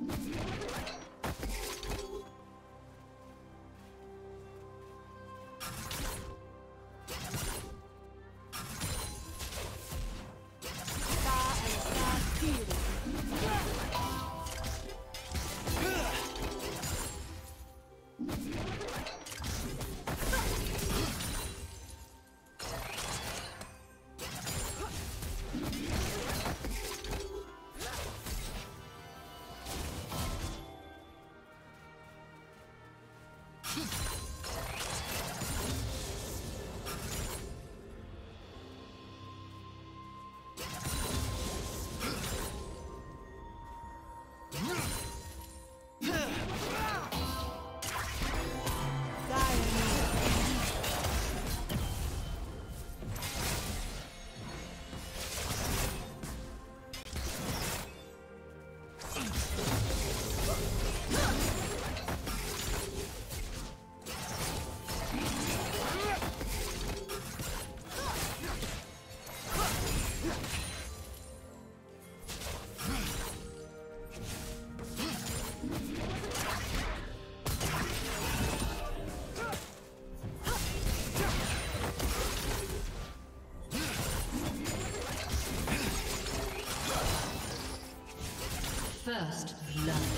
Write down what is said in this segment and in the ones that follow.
Let's go. First blood.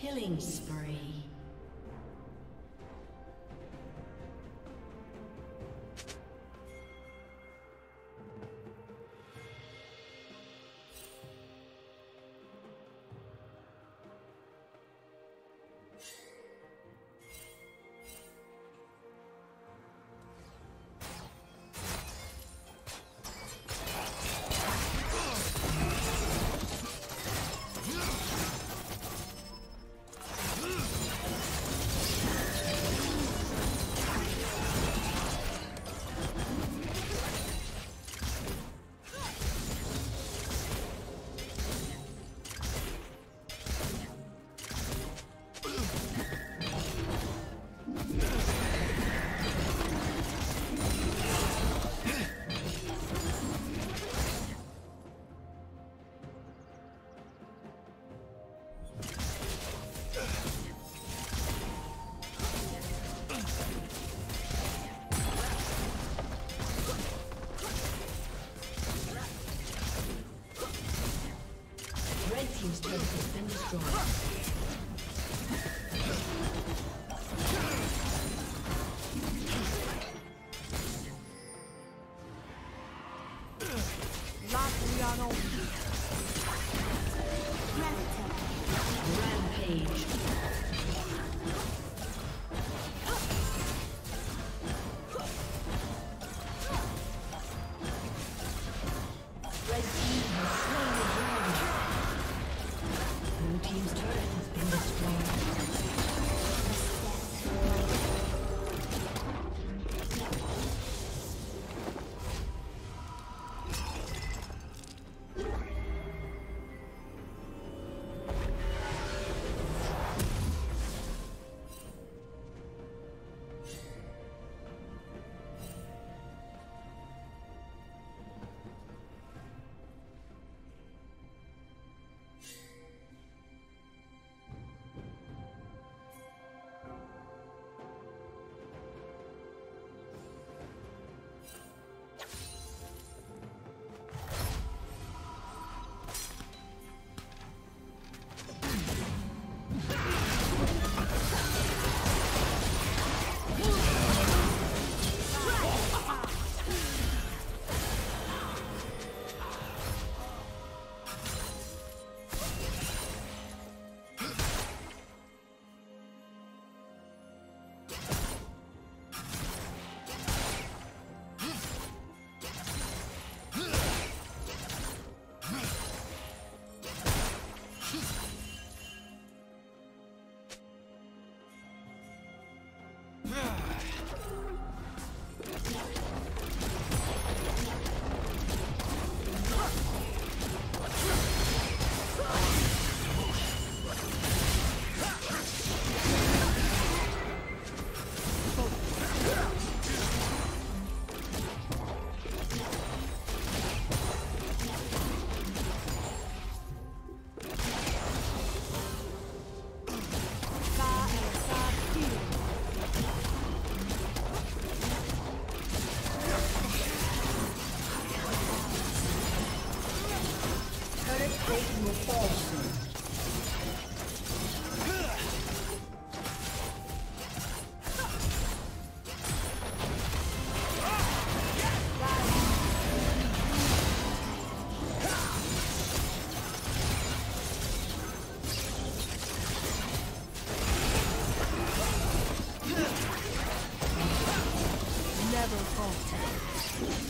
Killing spree. Latviano. Rampage.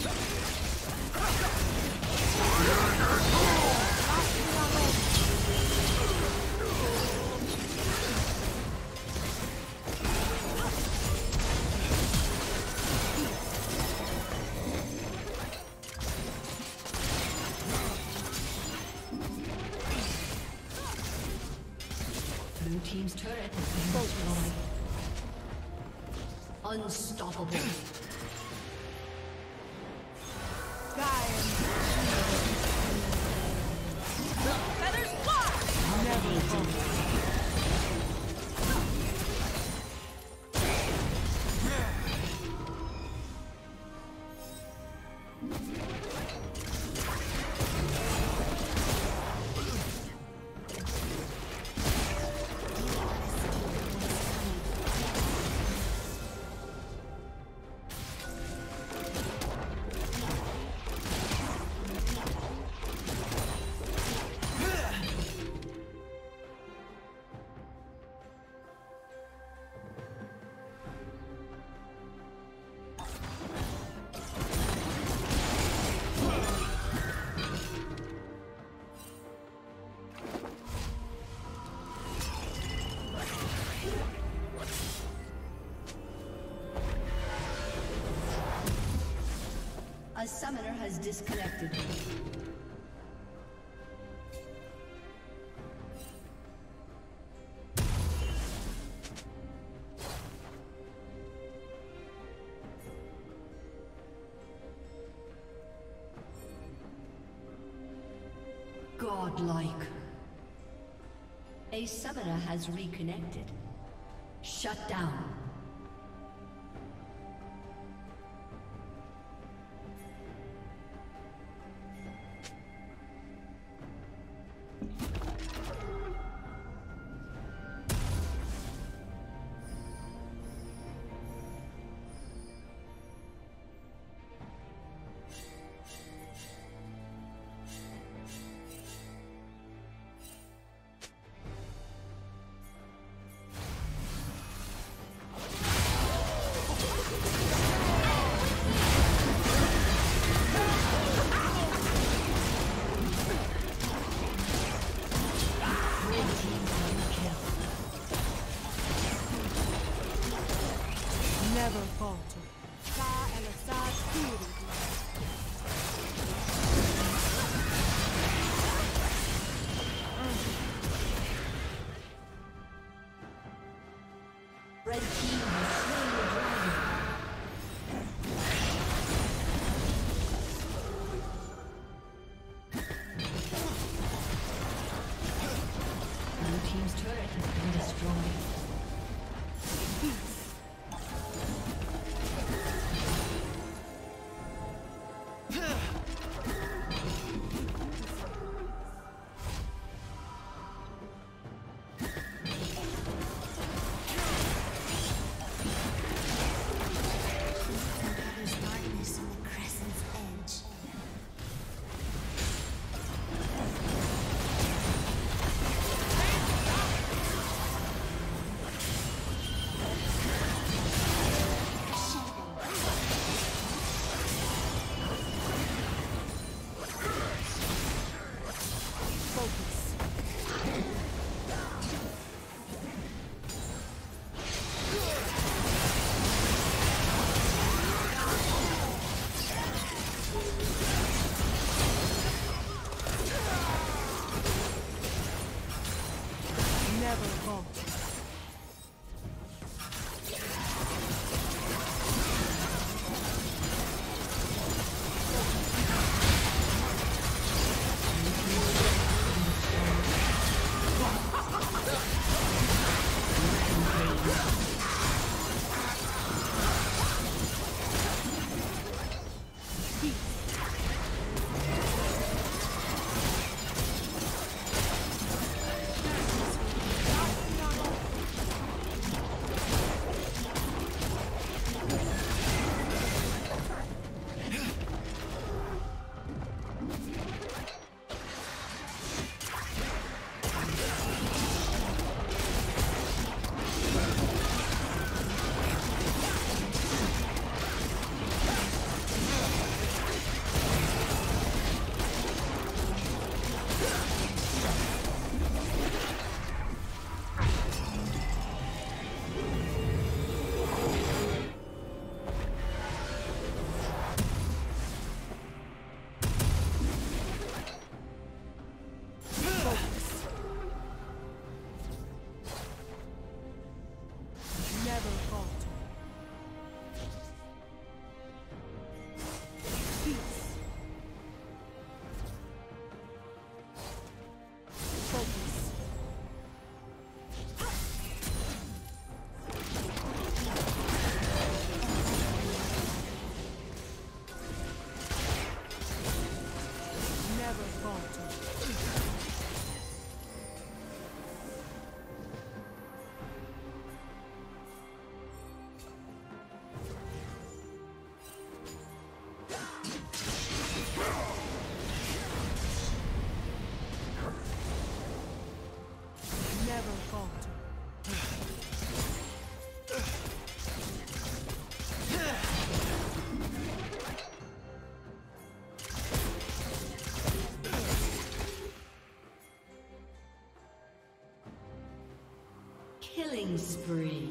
Double fault. Blue Team's turret has been destroyed. Unstoppable. Feathers fly! Never A summoner has disconnected. Godlike. A summoner has reconnected. Shut down. Never falter. Killing spree.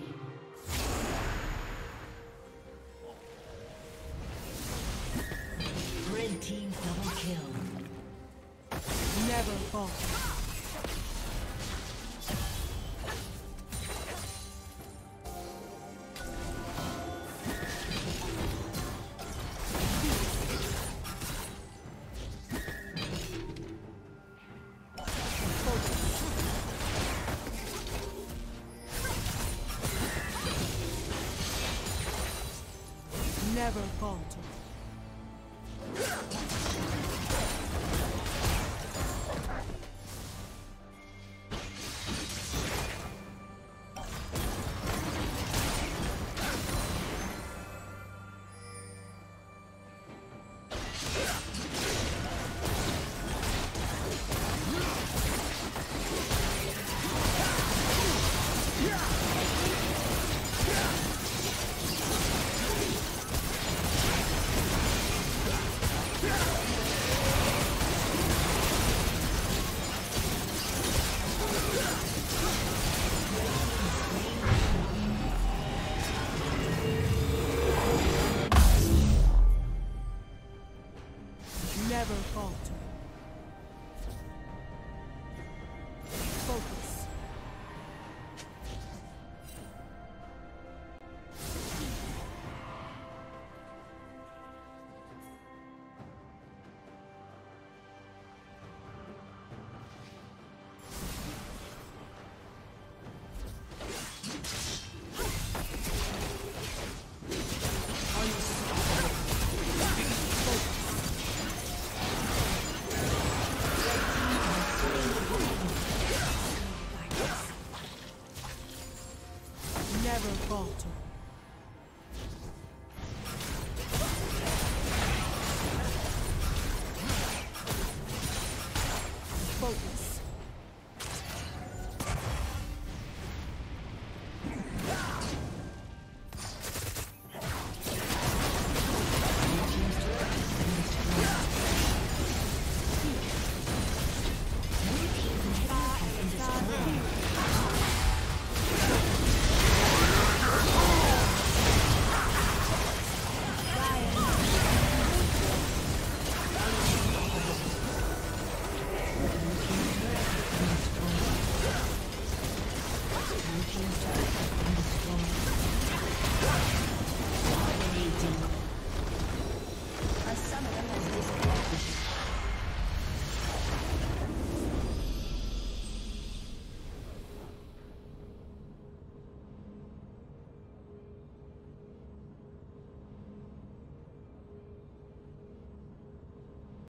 Never falter.